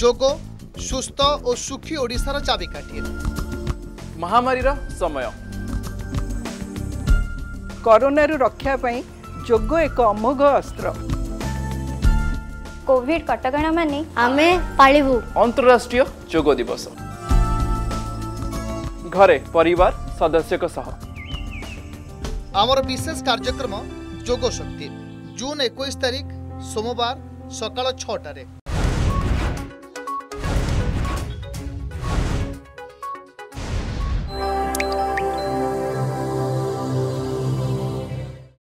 ଯୋଗ ସୁସ୍ଥ ଓ ସୁଖୀ ଓଡ଼ିଶାର ଚାବିକାଠି ମହାମାରୀର ସମୟ କରୋନାରୁ ରକ୍ଷା ପାଇଁ ଯୋଗ ଏକ ଅମୋଘ ଅସ୍ତ୍ର କୋଭିଡ କଟକଣା ମାନି ଆମେ ପାଳିବୁ ଅନ୍ତରାଷ୍ଟ୍ରୀୟ ଯୋଗ ଦିବସ ଘରେ ପରିବାର ସଦସ୍ୟଙ୍କ ସହ ଆମର ବିଶେଷ କାର୍ଯ୍ୟକ୍ରମ ଯୋଗ ଶକ୍ତି ଜୁନ୍ ଏକୋଇଶ ତାରିଖ ସୋମବାର ସକାଳ ଛଅଟାରେ